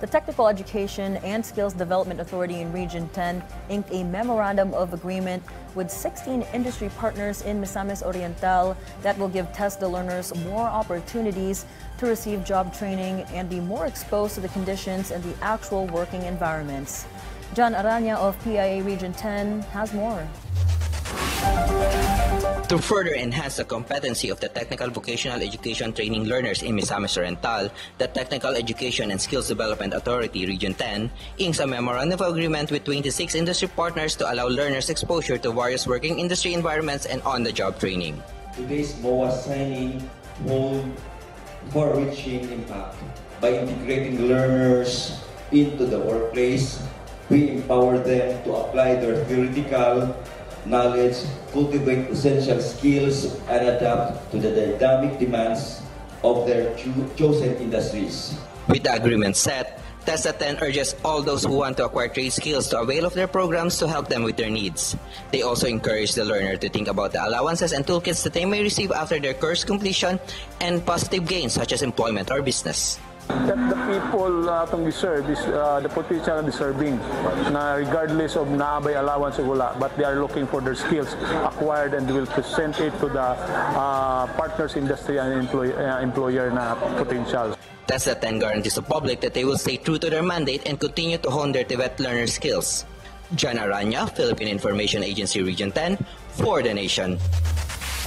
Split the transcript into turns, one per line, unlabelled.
the Technical Education and Skills Development Authority in Region 10 inked a memorandum of agreement with 16 industry partners in Misamis Oriental that will give TESDA learners more opportunities to receive job training and be more exposed to the conditions and the actual working environments. John Aranya of PIA Region 10 has more.
To further enhance the competency of the technical vocational education training learners in Misamis Oriental, the Technical Education and Skills Development Authority Region 10 inks a memorandum of agreement with 26 industry partners to allow learners exposure to various working industry environments and on-the-job training.
Today's MOA signing hold far-reaching impact by integrating learners into the workplace. We empower them to apply their theoretical knowledge, cultivate essential skills, and adapt to the dynamic demands of their cho- chosen industries.
With the agreement set, TESDA 10 urges all those who want to acquire trade skills to avail of their programs to help them with their needs. They also encourage the learner to think about the allowances and toolkits that they may receive after their course completion and positive gains such as employment or business.
That the people uh, itong deserve is uh, the potential deserving na regardless of naabay allowance o wala but they are looking for their skills acquired and will present it to the uh, partners industry and employ, uh, employer na potential.
TESDA 10 guarantees the public that they will stay true to their mandate and continue to hone their TVET learner skills. John Aranya, Philippine Information Agency Region 10, for the nation.